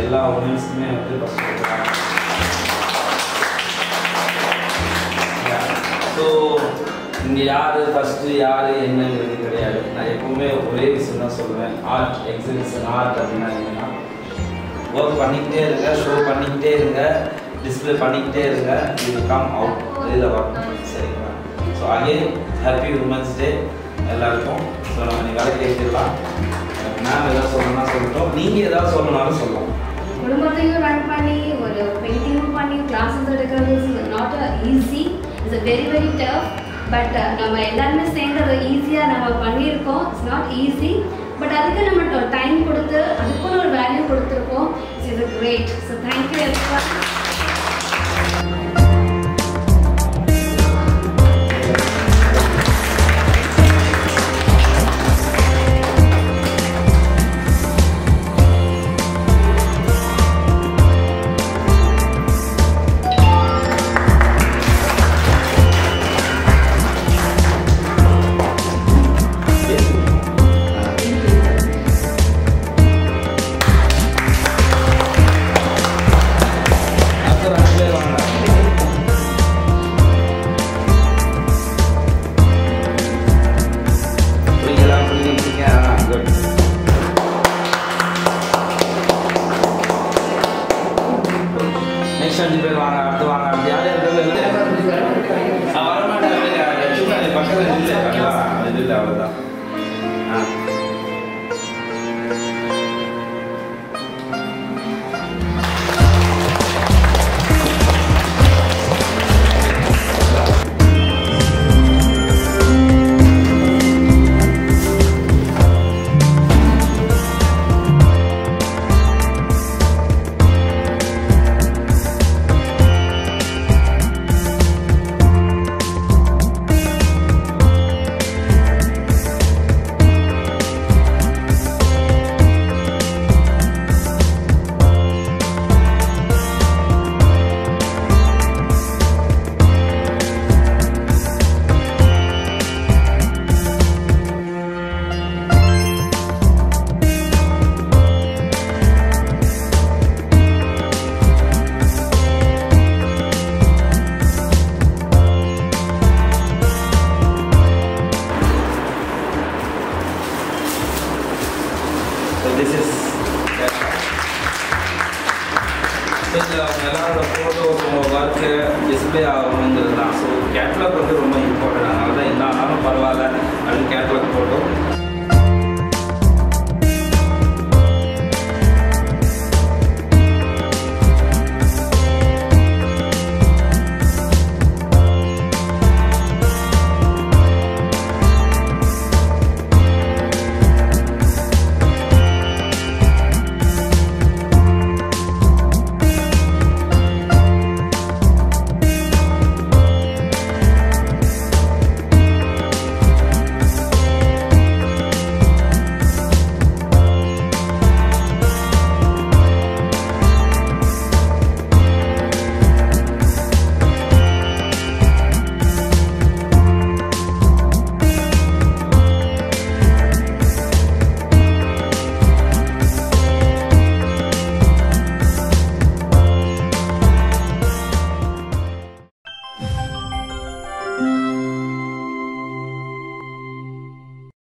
எல்லா உமன்ஸுமே வந்து first so இங்கே யார் ஃபஸ்ட்டு யார் என்னங்கிறது கிடையாது நான் எப்பவுமே ஒரே விஷயம் தான் சொல்லுவேன் ஆர்ட் எக்ஸிபிஷன் ஆர்ட் அப்படின்னா என்னன்னா ஒர்க் பண்ணிக்கிட்டே இருங்க ஷோ பண்ணிக்கிட்டே இருங்க டிஸ்பிளே பண்ணிக்கிட்டே இருங்க இது கம் அவுட் வெளியில் வரணும் சரிங்களா so again happy women's day எல்லாருக்கும். ஸோ நம்ம நீ வேலை கேட்டுடலாம் மேம் ஏதாவது சொல்லணும்னா சொல்லட்டும். நீங்கள் ஏதாவது சொல்லணும்னாலும் சொல்லலாம். குடும்பத்தையும் ரன் பண்ணி ஒரு பெயிண்டிங்கும் பண்ணி கிளாஸஸ் எடுக்கிறது is not a easy it's very very tough but நம்ம எல்லாருமே சேர்ந்து அதை ஈஸியாக நம்ம பண்ணியிருக்கோம். இட்ஸ் நாட் ஈஸி பட் அதுக்கு நம்ம டைம் கொடுத்து அதுக்குன்னு ஒரு வேல்யூ கொடுத்துருக்கோம். It's great so thank you every decision ಬೇಡವಾನ ಅಥವಾ ನಾವು ಯಾವುದೇ ಆ ಅವರ ಮಾಡಿ ಪಕ್ಕದಲ್ಲಿ ನಿಲ್ಲಬೇಕಲ್ವಾ ನಿಲ್ಲ ಹೌದಾ ಹಾಂ This is இதில் அவங்க எல்லாரோட ஃபோட்டோஸ் டிஸ்பிளே ஆகணுங்கிறது வந்துருக்கலாம் ஸோ கேட்லாக் வந்து ரொம்ப இம்பார்ட்டன்ட் அதனால தான் என்ன ஆனாலும் பரவாயில்ல. அப்படின்னு கேட்லாக்